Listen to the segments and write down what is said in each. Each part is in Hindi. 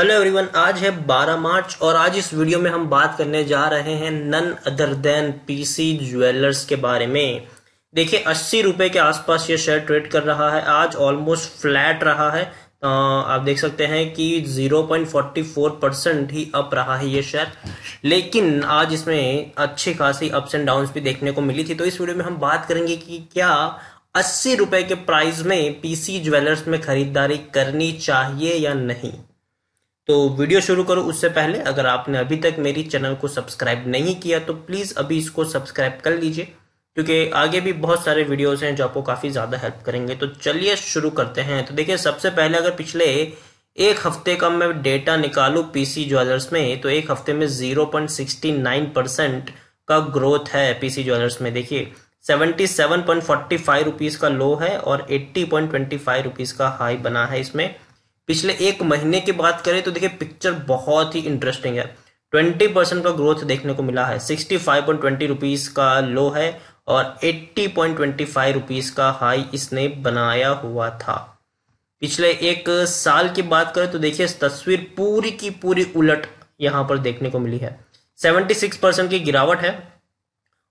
हेलो एवरीवन आज है 12 मार्च और आज इस वीडियो में हम बात करने जा रहे हैं none other than PC jewellers के बारे में। देखिए अस्सी रुपए के आसपास ये शेयर ट्रेड कर रहा है आज ऑलमोस्ट फ्लैट रहा है। आ, आप देख सकते हैं कि 0.44 परसेंट ही अप रहा है ये शेयर लेकिन आज इसमें अच्छी खासी अप्स एंड डाउन भी देखने को मिली थी। तो इस वीडियो में हम बात करेंगे कि क्या अस्सी रुपए के प्राइस में पीसी ज्वेलर्स में खरीदारी करनी चाहिए या नहीं। तो वीडियो शुरू करो उससे पहले। अगर आपने अभी तक मेरी चैनल को सब्सक्राइब नहीं किया तो प्लीज़ अभी इसको सब्सक्राइब कर लीजिए, क्योंकि आगे भी बहुत सारे वीडियोस हैं जो आपको काफ़ी ज़्यादा हेल्प करेंगे। तो चलिए शुरू करते हैं। तो देखिए, सबसे पहले अगर पिछले एक हफ़्ते का मैं डेटा निकालू पीसी ज्वेलर्स में तो एक हफ़्ते में 0.69 परसेंट का ग्रोथ है पीसी ज्वेलर्स में। देखिए 77.45 रुपीस का लो है और 80.25 रुपीस का हाई बना है इसमें। पिछले एक महीने की बात करें तो देखिए पिक्चर बहुत ही इंटरेस्टिंग है। ट्वेंटी परसेंट का ग्रोथ देखने को मिला है। Sixty five point twenty rupees का लो है और eighty point twenty five rupees का हाई इसने बनाया हुआ था। पिछले एक साल की बात करें तो देखिए तस्वीर पूरी की पूरी उलट यहाँ पर देखने को मिली है। सेवेंटी सिक्स परसेंट की गिरावट है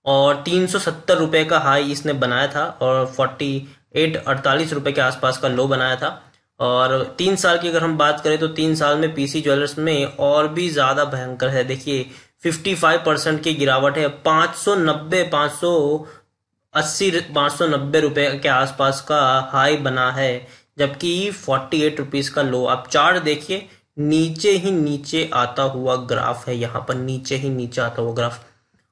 और तीन सौ सत्तर रुपए का हाई इसने बनाया था और फोर्टी एट अड़तालीस रुपए के आसपास का लो बनाया था। और तीन साल की अगर हम बात करें तो तीन साल में पीसी ज्वेलर्स में और भी ज़्यादा भयंकर है। देखिए 55 परसेंट की गिरावट है। पाँच सौ नब्बे, पाँच सौ अस्सी, पाँच सौ नब्बे रुपए के आसपास का हाई बना है, जबकि फोर्टी एट रुपीज़ का लो आप चार्ट देखिए, नीचे ही नीचे आता हुआ ग्राफ है। यहाँ पर नीचे ही नीचे आता हुआ ग्राफ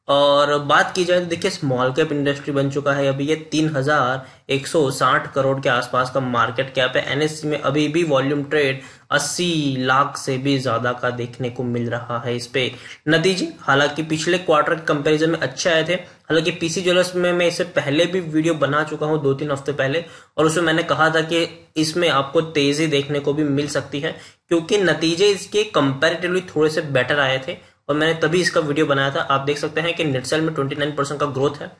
और बात की जाए तो देखिए स्मॉल कैप इंडस्ट्री बन चुका है अभी। ये तीन हज़ार एक सौ साठ करोड़ के आसपास का मार्केट कैप है। एनएससी में अभी भी वॉल्यूम ट्रेड अस्सी लाख से भी ज़्यादा का देखने को मिल रहा है इस पे। नतीजे हालाँकि पिछले क्वार्टर के कंपैरिजन में अच्छे आए थे। हालाँकि पीसी ज्वेलर्स में मैं इससे पहले भी वीडियो बना चुका हूँ दो तीन हफ़्ते पहले। और उसमें मैंने कहा था कि इसमें आपको तेज़ी देखने को भी मिल सकती है, क्योंकि नतीजे इसके कंपेरेटिवली थोड़े से बेटर आए थे। और मैंने तभी इसका वीडियो बनाया था। आप देख सकते हैं कि नेट सेल में 29 परसेंट का ग्रोथ है।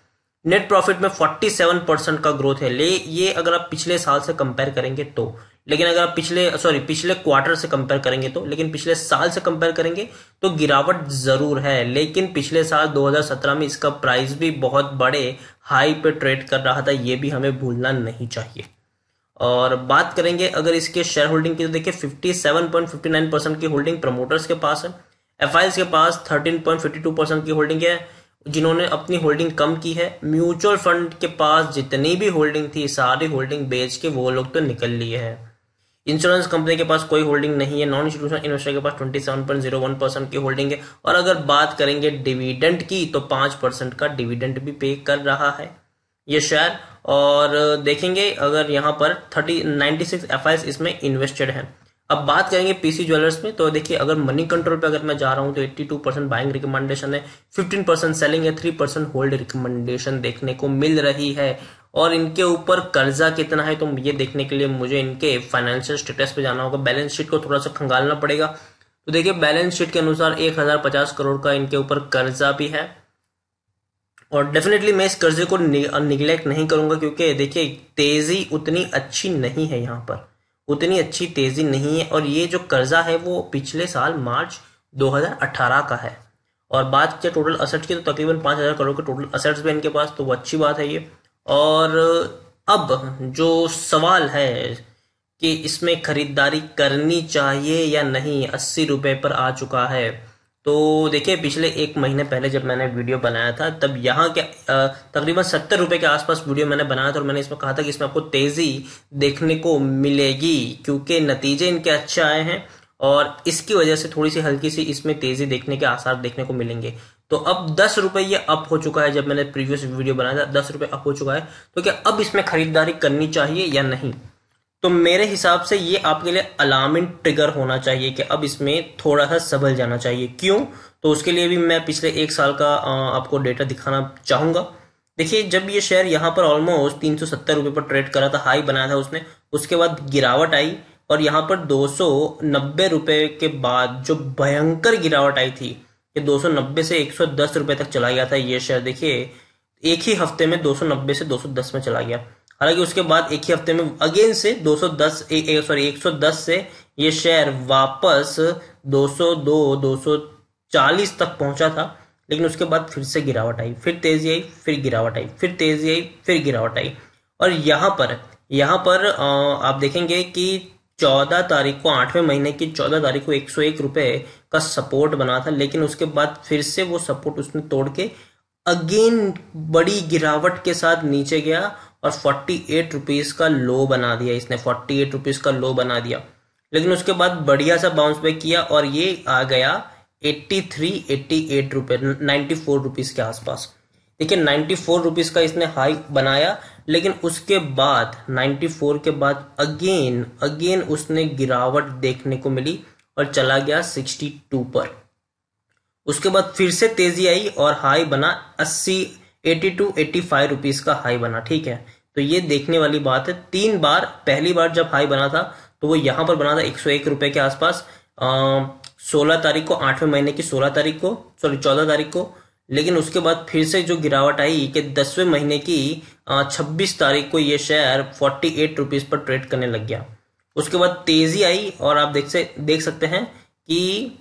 नेट प्रॉफिट में 47 परसेंट का ग्रोथ है। ले, ये अगर आप पिछले साल से कंपेयर करेंगे तो। लेकिन अगर आप पिछले सॉरी पिछले क्वार्टर से कंपेयर करेंगे तो लेकिन पिछले साल से कंपेयर करेंगे तो गिरावट ज़रूर है। लेकिन पिछले साल 2017 में इसका प्राइस भी बहुत बड़े हाई पे ट्रेड कर रहा था। ये भी हमें भूलना नहीं चाहिए। और बात करेंगे अगर इसके शेयर होल्डिंग की तो देखिए 57.59 परसेंट की होल्डिंग प्रमोटर्स के पास है। एफ़ के पास 13.52 परसेंट की होल्डिंग है, जिन्होंने अपनी होल्डिंग कम की है। म्यूचुअल फंड के पास जितनी भी होल्डिंग थी, सारी होल्डिंग बेच के वो लोग तो निकल लिए हैं। इंश्योरेंस कंपनी के पास कोई होल्डिंग नहीं है नॉन इंस्टीट्यूशनल इन्वेस्टर के पास 27.01 परसेंट की होल्डिंग है। और अगर बात करेंगे डिविडेंड की तो पाँच परसेंट का डिविडेंड भी पे कर रहा है ये शेयर और देखेंगे, अगर यहाँ पर थर्टी नाइनटी सिक्स एफ़ इसमें इन्वेस्टेड है। अब बात करेंगे पीसी ज्वेलर्स में तो देखिए, अगर मनी कंट्रोल पे अगर मैं जा रहा हूँ तो 82 परसेंट बाइंग रिकमेंडेशन है 15 परसेंट सेलिंग है 3 परसेंट होल्ड रिकमेंडेशन देखने को मिल रही है। और इनके ऊपर कर्जा कितना है तो ये देखने के लिए मुझे इनके फाइनेंशियल स्टेटस पे जाना होगा। बैलेंस शीट को थोड़ा सा खंगालना पड़ेगा। तो देखिए बैलेंस शीट के अनुसार एक हज़ार पचास करोड़ का इनके ऊपर कर्जा भी है। और डेफिनेटली मैं इस कर्जे को निगलेक्ट नहीं करूँगा, क्योंकि देखिए, तेज़ी उतनी अच्छी नहीं है यहाँ पर। उतनी अच्छी तेज़ी नहीं है और ये जो कर्जा है वो पिछले साल मार्च 2018 का है। और बात किया टोटल असेट की तो तकरीबन पाँच हज़ार करोड़ के टोटल असेट्स भी इनके पास तो वो अच्छी बात है ये। और अब जो सवाल है कि इसमें खरीदारी करनी चाहिए या नहीं, अस्सी रुपए पर आ चुका है। तो देखिए, पिछले एक महीने पहले जब मैंने वीडियो बनाया था, तब यहाँ के तकरीबन सत्तर रुपए के आसपास वीडियो मैंने बनाया था और मैंने इसमें कहा था कि इसमें आपको तेज़ी देखने को मिलेगी, क्योंकि नतीजे इनके अच्छे आए हैं और इसकी वजह से थोड़ी सी हल्की सी इसमें तेज़ी देखने के आसार देखने को मिलेंगे। तो अब दस रुपए ये अप हो चुका है जब मैंने प्रीवियस वीडियो बनाया था, दस रुपए अप हो चुका है। तो क्या अब इसमें खरीदारी करनी चाहिए या नहीं? तो मेरे हिसाब से ये आपके लिए अलार्मिंग ट्रिगर होना चाहिए कि अब इसमें थोड़ा सा संभल जाना चाहिए। क्यों? तो उसके लिए भी मैं पिछले एक साल का आपको डेटा दिखाना चाहूँगा। देखिए, जब ये शेयर यहाँ पर ऑलमोस्ट तीन सौ पर ट्रेड करा था हाई बनाया था उसने, उसके बाद गिरावट आई और यहाँ पर दो सौ के बाद जो भयंकर गिरावट आई थी कि दो सौ नब्बे से एक सौ दस रुपए तक चला गया था ये शेयर देखिए, एक ही हफ़्ते में दो सौ नब्बे से दो सौ दस में चला गया। हालाँकि उसके बाद एक ही हफ़्ते में अगेन से 210 सॉरी 110 से ये शेयर वापस 202 240 तक पहुँचा था, लेकिन उसके बाद फिर से गिरावट आई, फिर तेज़ी आई, फिर गिरावट आई, फिर तेज़ी आई, फिर गिरावट आई। और यहाँ पर यहाँ पर आप देखेंगे कि चौदह तारीख को, आठवें महीने की चौदह तारीख को एक सौ एक रुपए का सपोर्ट बना था, लेकिन उसके बाद फिर से वो सपोर्ट उसने तोड़ के अगेन बड़ी गिरावट के साथ नीचे गया और फोर्टी एट रुपीज़ का लो बना दिया इसने फोर्टी एट रुपीज़ का लो बना दिया। लेकिन उसके बाद बढ़िया सा बाउंस बैक किया और ये आ गया एट्टी थ्री एट्टी एट रुपए नाइन्टी फोर रुपीज़ के आसपास। देखिए नाइन्टी फोर रुपीज़ का इसने हाई बनाया, लेकिन उसके बाद 94 के बाद अगेन अगेन उसने गिरावट देखने को मिली और चला गया 62 पर। उसके बाद फिर से तेज़ी आई और हाई बना 80 82 85 रुपीस का हाई बना, ठीक है? तो ये देखने वाली बात है, तीन बार, पहली बार जब हाई बना था तो वो यहाँ पर बना था एक सौ एक रुपए के आसपास सोलह तारीख को, आठवें महीने की सोलह तारीख को, सॉरी, चौदह तारीख को, लेकिन उसके बाद फिर से जो गिरावट आई कि दसवें महीने की छब्बीस तारीख को ये शेयर फोर्टी एट रुपीज़ पर ट्रेड करने लग गया। उसके बाद तेज़ी आई और आप देख से, देख सकते हैं कि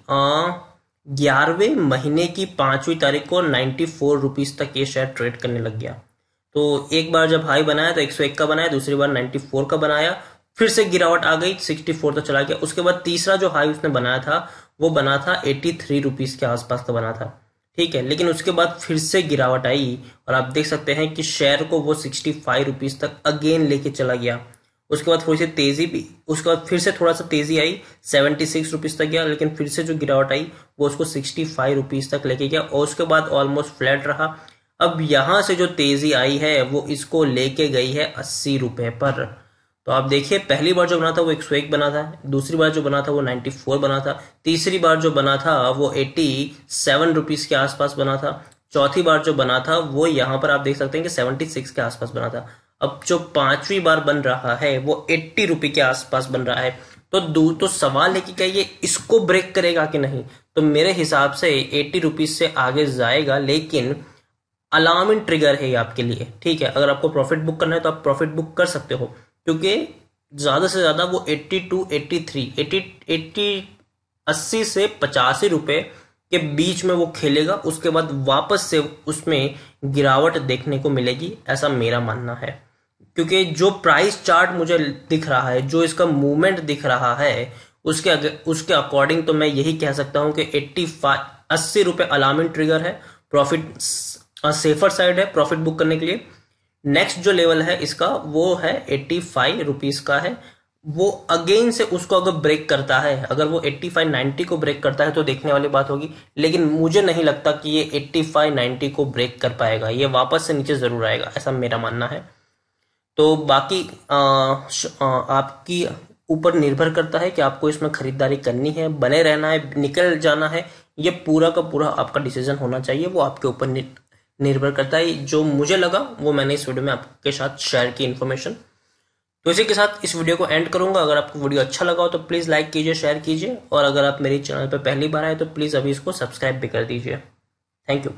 ग्यारहवें महीने की पांचवी तारीख को नाइन्टी फोर रुपीज़ तक ये शेयर ट्रेड करने लग गया। तो एक बार जब हाई बनाया तो एक सौ एक का बनाया, दूसरी बार नाइन्टी फोर का बनाया, फिर से गिरावट आ गई सिक्सटी फोर तक चला गया। उसके बाद तीसरा जो हाई उसने बनाया था, वो बना था एटी थ्री रुपीज़ के आसपास का बना था। ठीक है, लेकिन उसके बाद फिर से गिरावट आई और आप देख सकते हैं कि शेयर को वो सिक्सटी फाइव रुपीज़ तक अगेन लेके चला गया। उसके बाद थोड़ी सी तेज़ी भी। उसके बाद फिर से थोड़ा सा तेज़ी आई, सेवेंटी सिक्स रुपीज़ तक गया, लेकिन फिर से जो गिरावट आई, वो उसको सिक्सटी फाइव रुपीज़ तक लेके गया और उसके बाद ऑलमोस्ट फ्लैट रहा। अब यहाँ से जो तेज़ी आई है, वो इसको लेके गई है अस्सी रुपए पर। तो आप देखिए, पहली बार जो बना था, वो एक सौ एक बना था, दूसरी बार जो बना था, वो नाइन्टी फोर बना था, तीसरी बार जो बना था, वो एट्टी सेवन रुपीज़ के आसपास बना था, चौथी बार जो बना था, वो यहाँ पर आप देख सकते हैं कि सेवेंटी सिक्स के आसपास बना था। अब जो पांचवी बार बन रहा है वो एट्टी रुपए के आसपास बन रहा है। तो दू तो सवाल है कि क्या ये इसको ब्रेक करेगा कि नहीं? तो मेरे हिसाब से एट्टी रुपीज़ से आगे जाएगा लेकिन अलार्मिंग ट्रिगर है आपके लिए ठीक है? अगर आपको प्रॉफिट बुक करना है तो आप प्रॉफिट बुक कर सकते हो क्योंकि ज़्यादा से ज़्यादा वो 82, 83, 80, 80, 80 से पचासी रुपए के बीच में वो खेलेगा उसके बाद वापस से उसमें गिरावट देखने को मिलेगी ऐसा मेरा मानना है। क्योंकि जो प्राइस चार्ट मुझे दिख रहा है, जो इसका मूवमेंट दिख रहा है, उसके उसके अकॉर्डिंग तो मैं यही कह सकता हूँ कि 85 अस्सी रुपए अलार्मिंग ट्रिगर है प्रॉफिट सेफर साइड है प्रॉफिट बुक करने के लिए। नेक्स्ट जो लेवल है इसका, वो है एट्टी फाइव रुपीज़ का है। वो अगेन से उसको अगर ब्रेक करता है, अगर वो 85 90 को ब्रेक करता है तो देखने वाली बात होगी, लेकिन मुझे नहीं लगता कि ये 85 90 को ब्रेक कर पाएगा, ये वापस से नीचे ज़रूर आएगा, ऐसा मेरा मानना है। तो बाकी आ, आ, आपकी ऊपर निर्भर करता है कि आपको इसमें खरीदारी करनी है बने रहना है निकल जाना है ये पूरा का पूरा आपका डिसीज़न होना चाहिए वो आपके ऊपर निर्भर करता है। जो मुझे लगा वो मैंने इस वीडियो में आपके साथ शेयर की इन्फॉर्मेशन तो इसी के साथ इस वीडियो को एंड करूँगा। अगर आपको वीडियो अच्छा लगा हो तो प्लीज़ लाइक कीजिए शेयर कीजिए। और अगर आप मेरे चैनल पर पहली बार आए तो प्लीज़ अभी इसको सब्सक्राइब भी कर दीजिए। Thank you